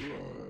sur